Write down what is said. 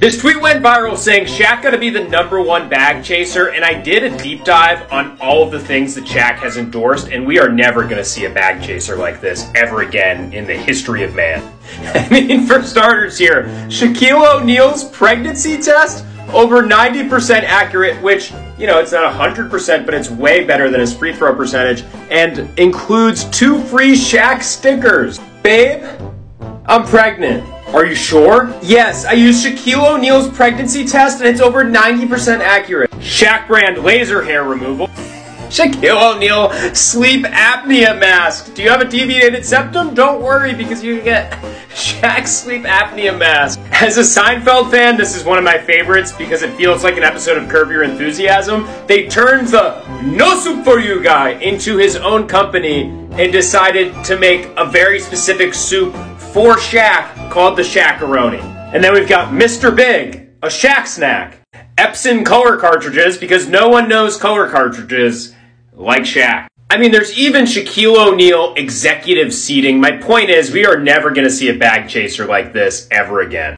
This tweet went viral saying Shaq got to be the number one bag chaser, and I did a deep dive on all of the things that Shaq has endorsed, and we are never going to see a bag chaser like this ever again in the history of man. I mean, for starters here, Shaquille O'Neal's pregnancy test, over 90% accurate, which, you know, it's not 100%, but it's way better than his free throw percentage, and includes two free Shaq stickers. Babe, I'm pregnant. Are you sure? Yes, I used Shaquille O'Neal's pregnancy test and it's over 90% accurate. Shaq brand laser hair removal. Shaquille O'Neal sleep apnea mask. Do you have a deviated septum? Don't worry because you can get Shaq sleep apnea mask. As a Seinfeld fan, this is one of my favorites because it feels like an episode of Curb Your Enthusiasm. They turned the no soup for you guy into his own company and decided to make a very specific soup for Shaq called the Shaqaroni. And then we've got Mr. Big, a Shaq snack. Epson color cartridges because no one knows color cartridges like Shaq. I mean, there's even Shaquille O'Neal executive seating. My point is, we are never going to see a bag chaser like this ever again.